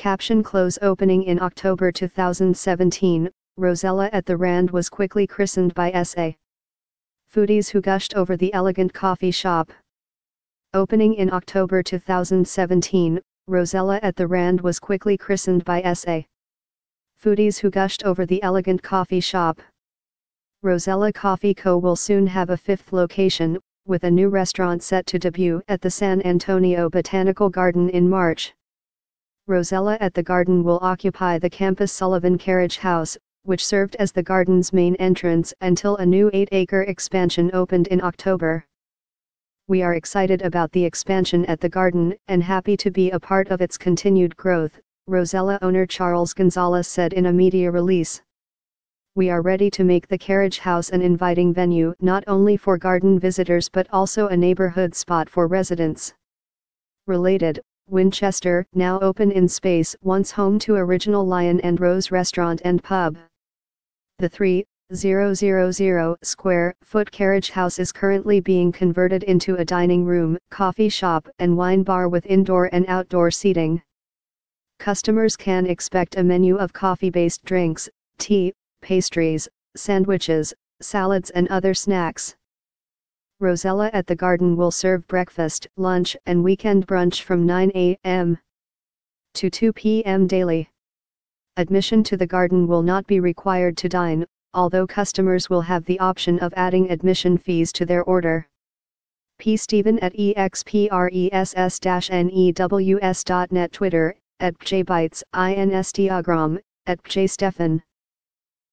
Caption close opening in October 2017, Rosella at the Rand was quickly christened by SA. Foodies who gushed over the elegant coffee shop. Opening in October 2017, Rosella at the Rand was quickly christened by SA. Foodies who gushed over the elegant coffee shop. Rosella Coffee Co. will soon have a fifth location, with a new restaurant set to debut at the San Antonio Botanical Garden in March. Rosella at the Garden will occupy the Campus Sullivan Carriage House, which served as the garden's main entrance until a new 8-acre expansion opened in October. We are excited about the expansion at the garden and happy to be a part of its continued growth, Rosella owner Charles Gonzalez said in a media release we are ready to make the carriage house an inviting venue not only for garden visitors but also a neighborhood spot for residents. Related, Winchester, now open in space, once home to original Lion and Rose restaurant and pub. The 3,000 square foot carriage house is currently being converted into a dining room, coffee shop, and wine bar with indoor and outdoor seating. Customers can expect a menu of coffee based drinks, tea, pastries, sandwiches, salads and other snacks. Rosella at the Garden will serve breakfast, lunch and weekend brunch from 9 a.m. to 2 p.m. daily. Admission to the garden will not be required to dine, although customers will have the option of adding admission fees to their order. P. Stephen at express-news.net Twitter, at jbytes, instagram, at jstephan.